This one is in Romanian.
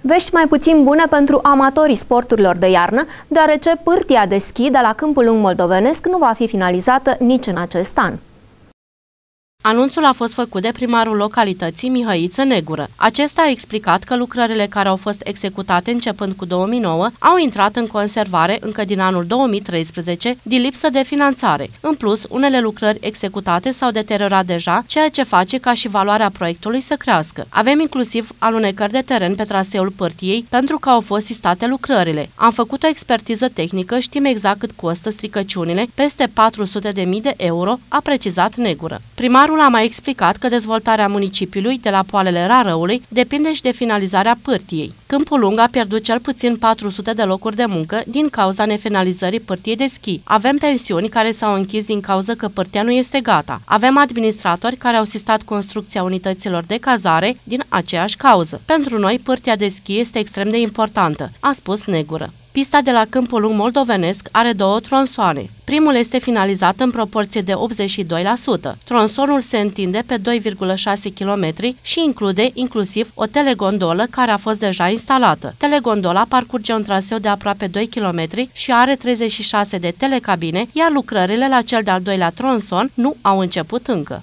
Vești mai puțin bune pentru amatorii sporturilor de iarnă, deoarece pârtia de schi de la Câmpul Lung Moldovenesc nu va fi finalizată nici în acest an. Anunțul a fost făcut de primarul localității Mihăiță Negură. Acesta a explicat că lucrările care au fost executate începând cu 2009 au intrat în conservare încă din anul 2013 din lipsă de finanțare. În plus, unele lucrări executate s-au deteriorat deja, ceea ce face ca și valoarea proiectului să crească. Avem inclusiv alunecări de teren pe traseul părtiei pentru că au fost sistate lucrările. Am făcut o expertiză tehnică, știm exact cât costă stricăciunile, peste 400.000 de euro, a precizat Negură. Primarul Primarul a mai explicat că dezvoltarea municipiului de la poalele Rarăului depinde și de finalizarea pârtiei. Câmpul Lung a pierdut cel puțin 400 de locuri de muncă din cauza nefinalizării pârtiei de schi. Avem pensiuni care s-au închis din cauza că pârtia nu este gata. Avem administratori care au sistat construcția unităților de cazare din aceeași cauză. Pentru noi, pârtia de schi este extrem de importantă, a spus Negură. Pista de la Câmpul Lung Moldovenesc are două tronsoane. Primul este finalizat în proporție de 82%. Tronsonul se întinde pe 2,6 km și include inclusiv o telegondolă care a fost deja instalată. Telegondola parcurge un traseu de aproape 2 km și are 36 de telecabine, iar lucrările la cel de-al doilea tronson nu au început încă.